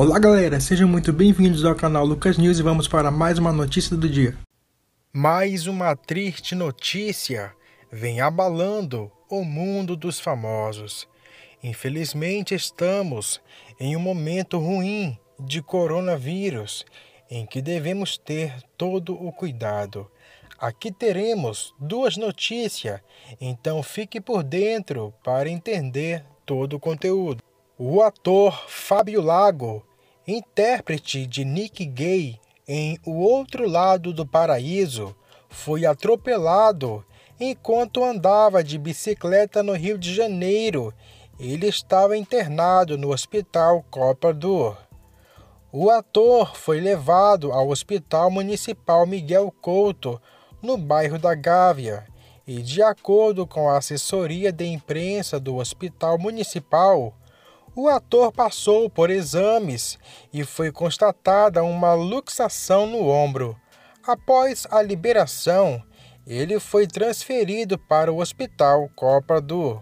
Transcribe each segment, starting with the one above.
Olá galera, sejam muito bem-vindos ao canal Lucas News e vamos para mais uma notícia do dia. Mais uma triste notícia vem abalando o mundo dos famosos. Infelizmente estamos em um momento ruim de coronavírus em que devemos ter todo o cuidado. Aqui teremos duas notícias, então fique por dentro para entender todo o conteúdo. O ator Fábio Lago, intérprete de Nick Gay em O Outro Lado do Paraíso, foi atropelado enquanto andava de bicicleta no Rio de Janeiro. Ele estava internado no Hospital Copa. O ator foi levado ao Hospital Municipal Miguel Couto, no bairro da Gávea, e, de acordo com a assessoria de imprensa do Hospital Municipal, o ator passou por exames e foi constatada uma luxação no ombro. Após a liberação, ele foi transferido para o Hospital Copa do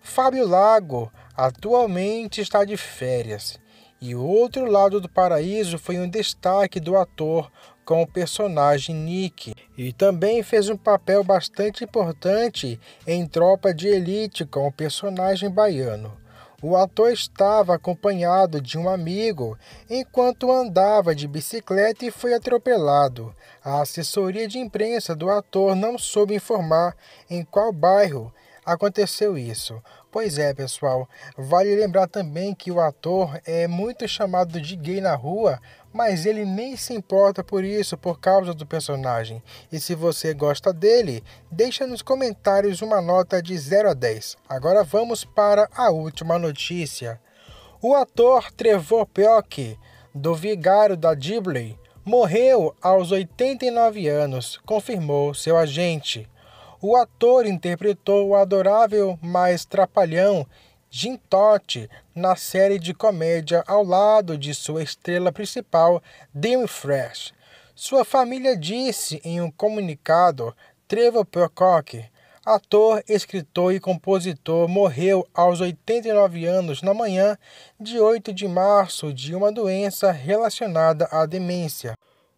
Fábio Lago atualmente está de férias e o outro lado do paraíso foi um destaque do ator com o personagem Nick e também fez um papel bastante importante em Tropa de Elite com o personagem baiano. O ator estava acompanhado de um amigo enquanto andava de bicicleta e foi atropelado. A assessoria de imprensa do ator não soube informar em qual bairro aconteceu isso. Pois é, pessoal. Vale lembrar também que o ator é muito chamado de gay na rua, mas ele nem se importa por isso por causa do personagem. E se você gosta dele, deixa nos comentários uma nota de 0 a 10. Agora vamos para a última notícia. O ator Trevor Peock, do Vigário da Dibley, morreu aos 89 anos, confirmou seu agente. O ator interpretou o adorável, mas trapalhão Jim Totti na série de comédia ao lado de sua estrela principal, Dean Fresh. Sua família disse em um comunicado: Trevor Peacock, ator, escritor e compositor, morreu aos 89 anos na manhã de 8 de março de uma doença relacionada à demência.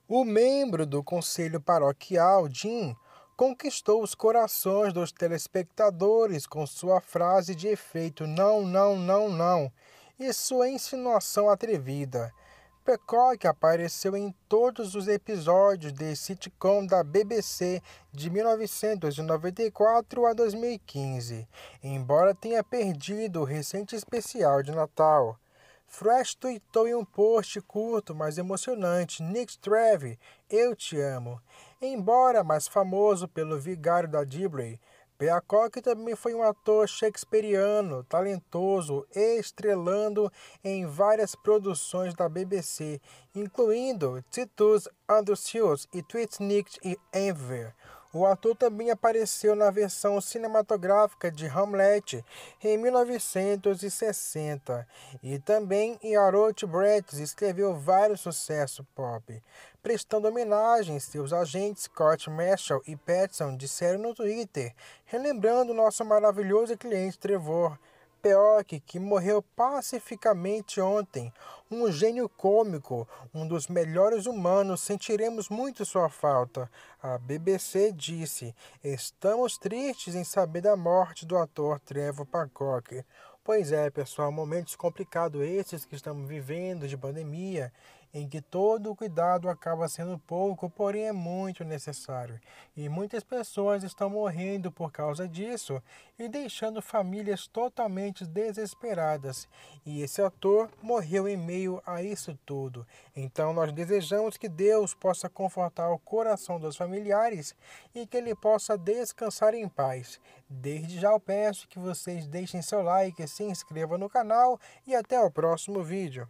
O membro do conselho paroquial, Jim, conquistou os corações dos telespectadores com sua frase de efeito não, não, não, não e sua insinuação atrevida. Peacock apareceu em todos os episódios de sitcom da BBC de 1994 a 2015, embora tenha perdido o recente especial de Natal. Fresh tweetou em um post curto, mas emocionante: Nick Streve, eu te amo. Embora mais famoso pelo Vigário da Dibley, Peacock também foi um ator shakespeariano, talentoso, estrelando em várias produções da BBC, incluindo Titus Andrewshields e Twitnick e Enver. O ator também apareceu na versão cinematográfica de Hamlet em 1960 e também Harold Brett escreveu vários sucessos pop. Prestando homenagem, seus agentes Scott Marshall e Petson disseram no Twitter, relembrando nosso maravilhoso cliente Trevor. Peoc, que morreu pacificamente ontem, um gênio cômico, um dos melhores humanos, sentiremos muito sua falta. A BBC disse: Estamos tristes em saber da morte do ator Trevor Peacock. Pois é, pessoal, momentos complicados esses que estamos vivendo de pandemia em que todo o cuidado acaba sendo pouco, porém é muito necessário. E muitas pessoas estão morrendo por causa disso e deixando famílias totalmente desesperadas. E esse ator morreu em meio a isso tudo. Então nós desejamos que Deus possa confortar o coração dos familiares e que ele possa descansar em paz. Desde já eu peço que vocês deixem seu like, se inscrevam no canal e até o próximo vídeo.